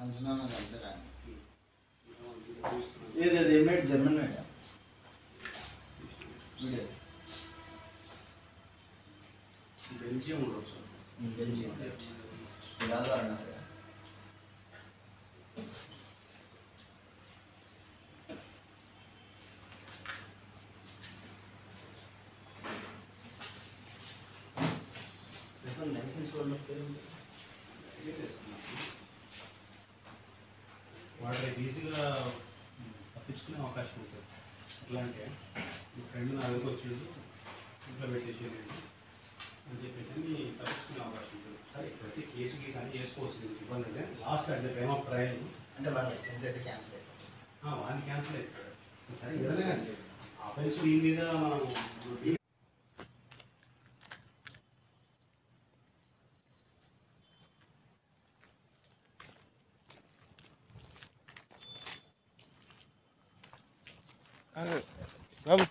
अंजना में अंदर आया ये दे रेमेड जर्मन में है बेल्जियम और सर बेल्जियम याद आ रहा है लाइसेंस वाला फ़िल्म వాడు ఈజీగా తప్పించుకునే అవకాశం ఉంటుంది. ఎట్లా అంటే మీ ఫ్రెండ్ నా దగ్గరకు వచ్చిండు ఇంట్లో పెట్టేసేయండి అని చెప్పేసి అని తప్పించుకునే అవకాశం ఉంటుంది. సరే ప్రతి కేసుకి కానీ చేసుకోవచ్చు దీనికి ఇబ్బంది అంటే లాస్ట్ అంటే టైమ్ ఆఫ్ ట్రయల్ అంటే వాళ్ళ లైసెన్స్ అయితే క్యాన్సిల్ అయిపోతుంది. వాడిని క్యాన్సిల్ అవుతాడు సరే ఏదైనా కానీ ఆఫెన్స్ ఈ మీద మనం babu